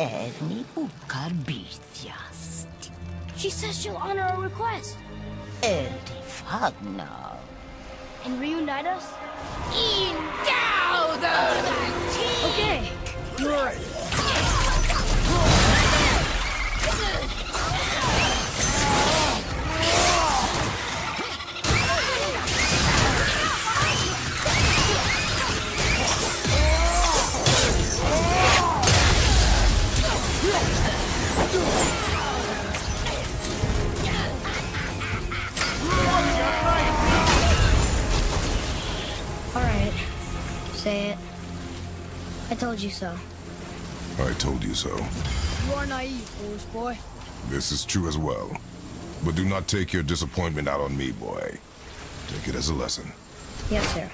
Erni ukar bitjast. She says she'll honor our request Erdi fagna. and reunite us. Okay, All right. Say it. I told you so. I told you so. You are naive, foolish boy. This is true as well. But do not take your disappointment out on me, boy. Take it as a lesson. Yes, sir.